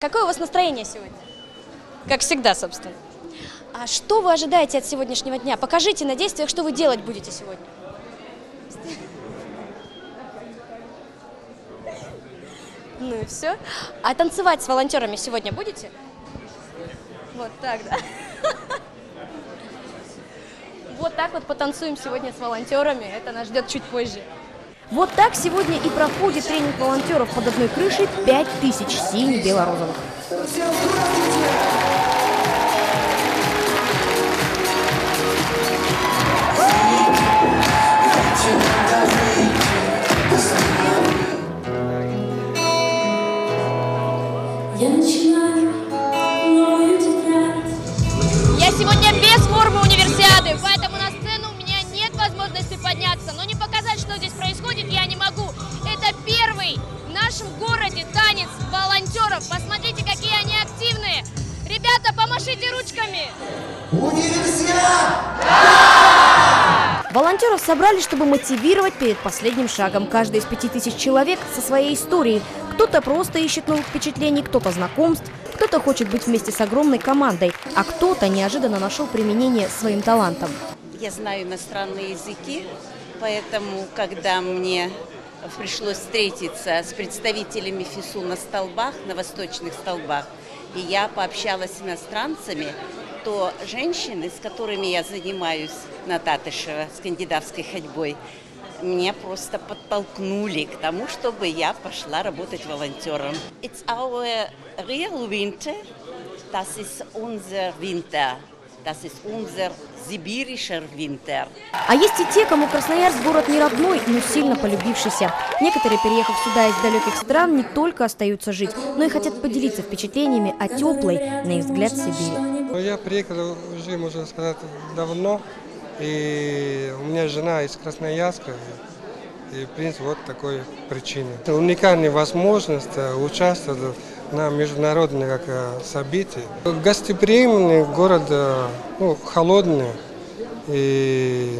Какое у вас настроение сегодня? Как всегда, собственно. А что вы ожидаете от сегодняшнего дня? Покажите на действиях, что вы делать будете сегодня. Ну и все. А танцевать с волонтерами сегодня будете? Вот так, да? Вот так вот потанцуем сегодня с волонтерами. Это нас ждет чуть позже. Вот так сегодня и проходит тренинг волонтеров под одной крышей 5000 сине-белорозовых. Я начинаю Помашите ручками. Волонтеров собрали, чтобы мотивировать перед последним шагом. Каждый из пяти тысяч человек со своей историей. Кто-то просто ищет новых впечатлений, кто-то знакомств, кто-то хочет быть вместе с огромной командой, а кто-то неожиданно нашел применение своим талантам. Я знаю иностранные языки, поэтому, когда мне пришлось встретиться с представителями ФИСУ на столбах, на восточных столбах, и я пообщалась с иностранцами, то женщины, с которыми я занимаюсь на Татышева, с кандидатской ходьбой, меня просто подтолкнули к тому, чтобы я пошла работать волонтером. It's our real winter. Das ist unser Winter. Das ist unser sibirischer Winter. А есть и те, кому Красноярск город не родной, но сильно полюбившийся. Некоторые, переехав сюда из далеких стран, не только остаются жить, но и хотят поделиться впечатлениями о теплой, на их взгляд, Сибири. Ну, Я приехал уже, можно сказать, давно. И у меня жена из Красноярска. И, в принципе, вот такой причине. Это уникальная возможность э, участвовать на международных как, э, событиях. Гостеприимный город, э, ну, холодный и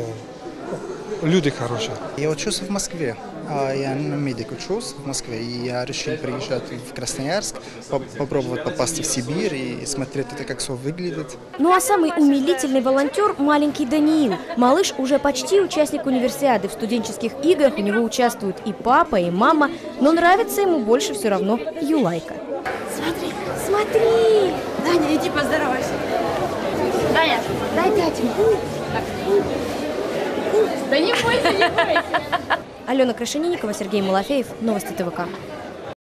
ну, люди хорошие. Я учусь в Москве. А, Я на медик учусь в Москве, и я решил приезжать в Красноярск, по- попробовать попасть в Сибирь и смотреть это, как все выглядит. Ну а самый умилительный волонтер – маленький Даниил. Малыш уже почти участник универсиады. В студенческих играх у него участвуют и папа, и мама, но нравится ему больше все равно Юлайка. Смотри, смотри! Даня, иди поздоровайся. Даня, Дай пятеньку. да не бойся, не бойся. Алена Крашенинникова, Сергей Малафеев. Новости ТВК.